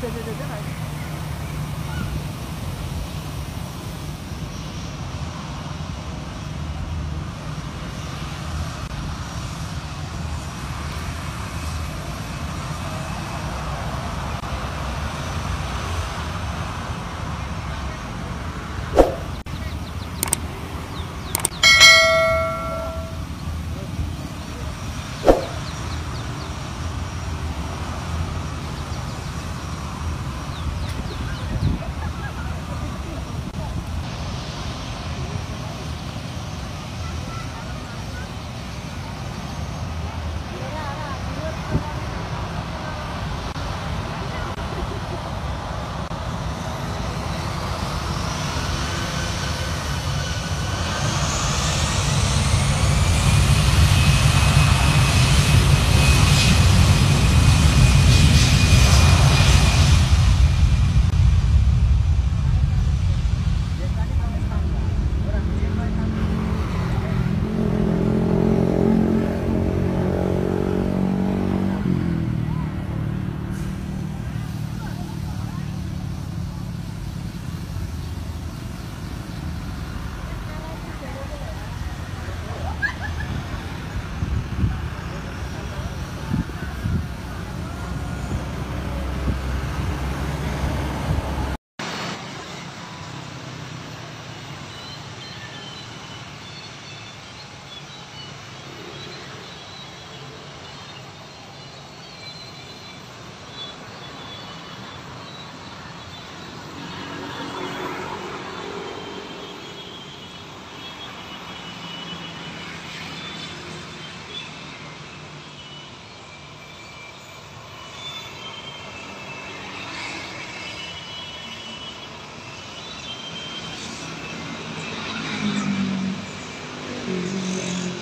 对对对，真的是。へえ。